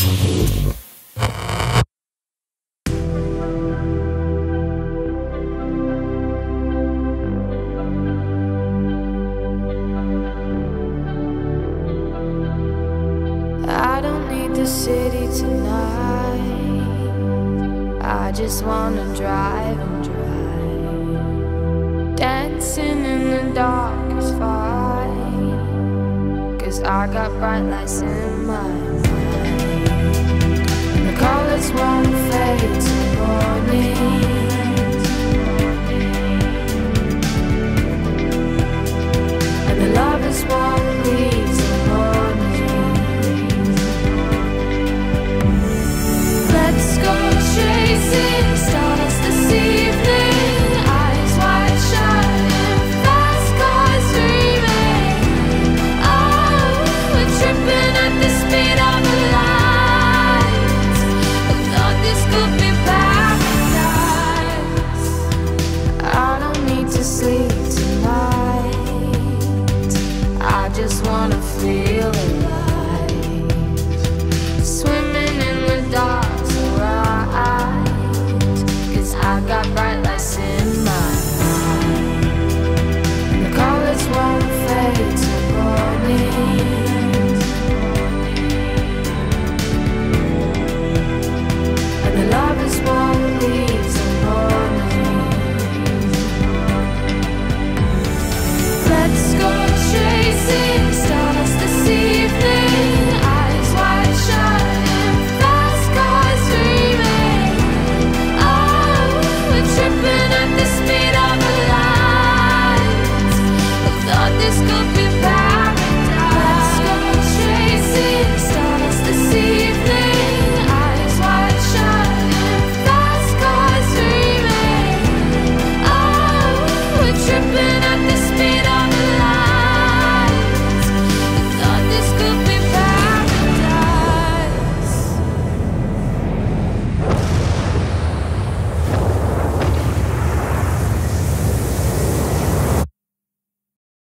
Cause I got bright lights in the dark is fine. 'cause I got butterflies in my mind. feeling.